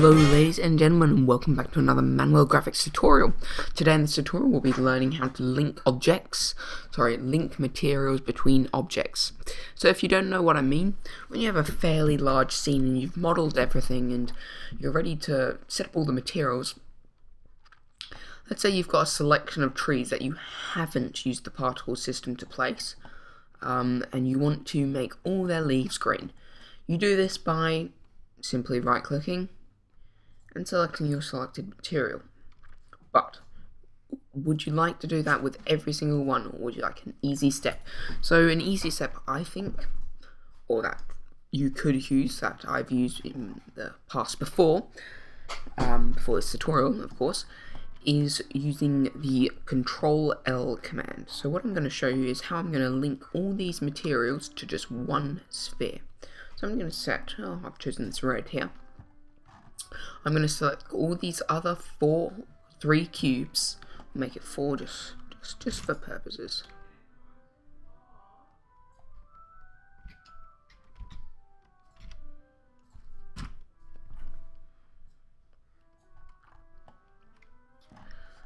Hello ladies and gentlemen and welcome back to another Manuel Graphics tutorial. Today in this tutorial we'll be learning how to link objects, sorry, link materials between objects. So if you don't know what I mean, when you have a fairly large scene and you've modeled everything and you're ready to set up all the materials, let's say you've got a selection of trees that you haven't used the particle system to place, um, and you want to make all their leaves green. You do this by simply right clicking and selecting your selected material. But would you like to do that with every single one or would you like an easy step? So an easy step I think or that you could use that I've used in the past before um, before this tutorial of course is using the control L command. So what I'm going to show you is how I'm going to link all these materials to just one sphere. So I'm going to set, oh I've chosen this red here. I'm going to select all these other four, three cubes, make it four just, just, just for purposes.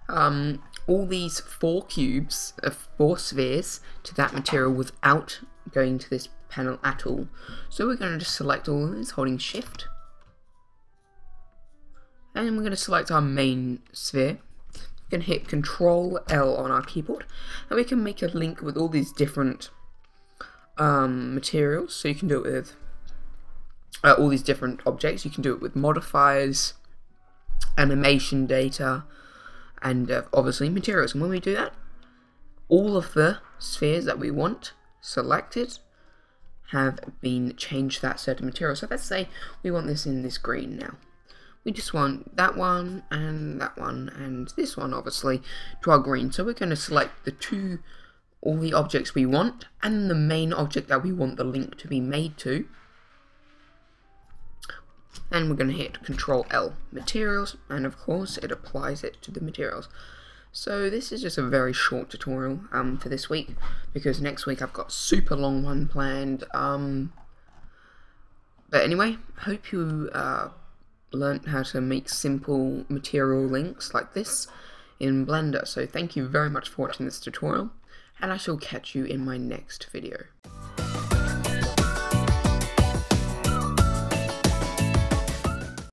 Um, all these four cubes of four spheres to that material without going to this panel at all. So we're going to just select all of these holding shift and we're going to select our main sphere. We can hit Control L on our keyboard, and we can make a link with all these different um, materials. So you can do it with uh, all these different objects. You can do it with modifiers, animation data, and uh, obviously materials. And when we do that, all of the spheres that we want selected have been changed to that certain material. So let's say we want this in this green now we just want that one and that one and this one obviously to our green. So we're going to select the two all the objects we want and the main object that we want the link to be made to. And we're going to hit control L materials and of course it applies it to the materials. So this is just a very short tutorial um, for this week because next week I've got super long one planned um, but anyway hope you uh, learned how to make simple material links like this in Blender. So thank you very much for watching this tutorial, and I shall catch you in my next video.